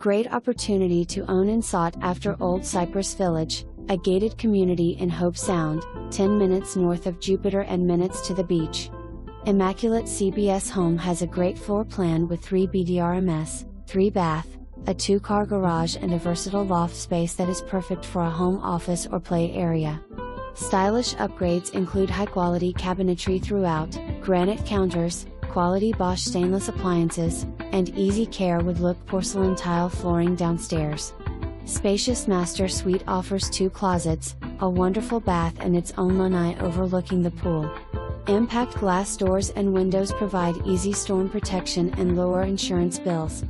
Great opportunity to own and sought after Old Cypress Village, a gated community in Hobe Sound, 10 minutes north of Jupiter and minutes to the beach. Immaculate CBS Home has a great floor plan with 3 BDRMS, 3 bath, a 2 car garage, and a versatile loft space that is perfect for a home office or play area. Stylish upgrades include high quality cabinetry throughout, granite counters, quality Bosch stainless appliances, and easy care wood look porcelain tile flooring downstairs. Spacious master suite offers two closets, a wonderful bath and its own lanai overlooking the pool. Impact glass doors and windows provide easy storm protection and lower insurance bills.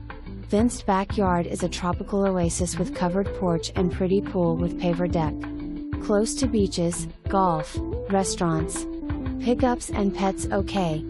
Fenced backyard is a tropical oasis with covered porch and pretty pool with paver deck. Close to beaches, golf, restaurants. Pickups and pets okay.